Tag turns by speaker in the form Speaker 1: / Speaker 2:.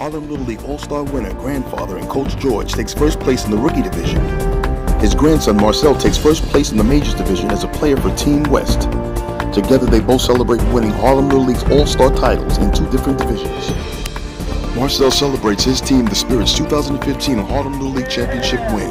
Speaker 1: Harlem Little League All-Star winner, grandfather, and coach George takes first place in the rookie division. His grandson Marcel takes first place in the majors division as a player for Team West. Together, they both celebrate winning Harlem Little League's All-Star titles in two different divisions. Marcel celebrates his team, the Spirits' 2015 Harlem Little League Championship win.